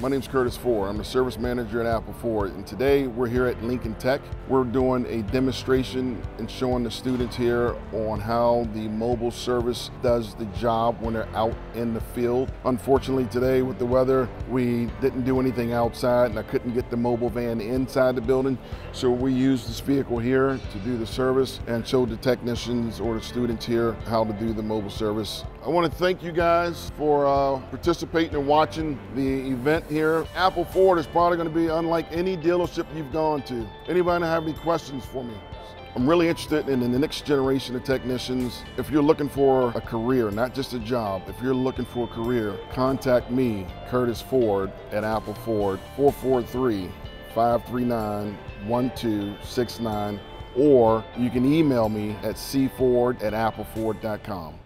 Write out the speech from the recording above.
My name is Curtis Ford. I'm the service manager at Apple Ford, and today we're here at Lincoln Tech. We're doing a demonstration and showing the students here on how the mobile service does the job when they're out in the field. Unfortunately, today with the weather, we didn't do anything outside, and I couldn't get the mobile van inside the building, so we used this vehicle here to do the service and show the technicians or the students here how to do the mobile service. I want to thank you guys for uh, participating and watching the event here. Apple Ford is probably going to be unlike any dealership you've gone to. Anybody have any questions for me? I'm really interested in the next generation of technicians. If you're looking for a career, not just a job, if you're looking for a career, contact me, Curtis Ford, at Apple Ford, 443 539 1269, or you can email me at cford at appleford.com.